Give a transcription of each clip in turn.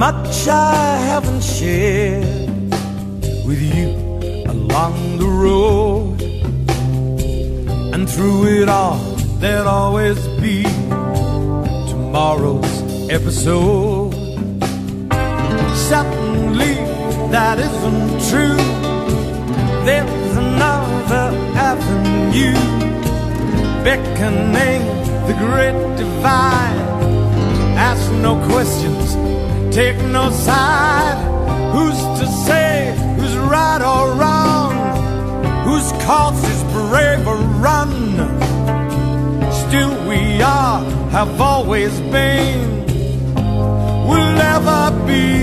Much I haven't shared with you along the road. And through it all, there'll always be tomorrow's episode. Certainly, that isn't true. There's another avenue beckoning the great divide. Ask no questions, take no side. Who's to say who's right or wrong? Whose cause is brave or run? Still, we are, have always been, will never be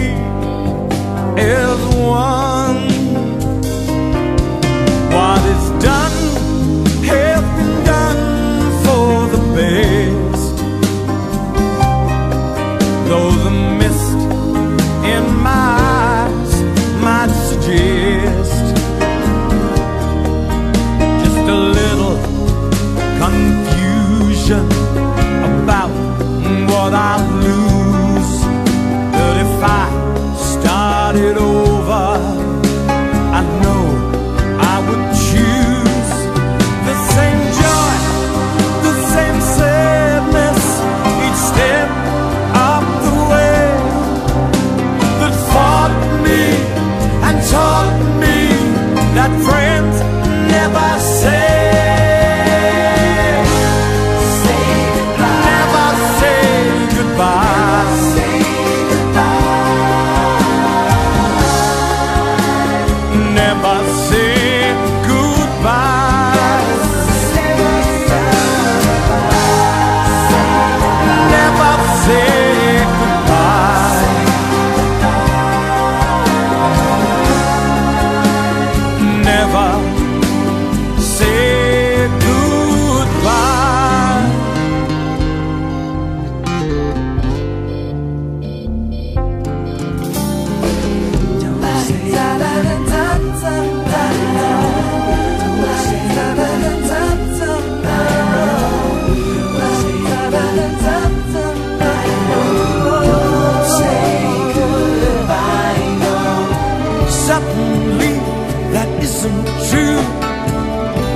isn't true.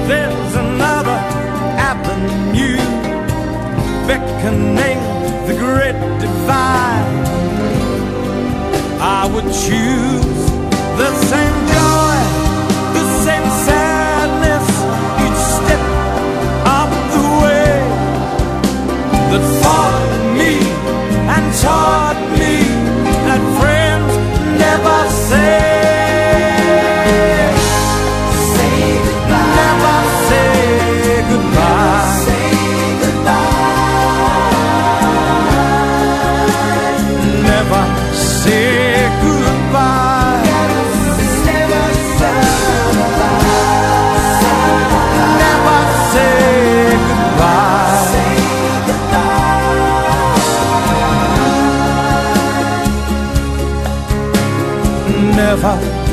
There's another avenue beckoning the great divide. I would choose the same joy, the same sadness each step of the way that fought neva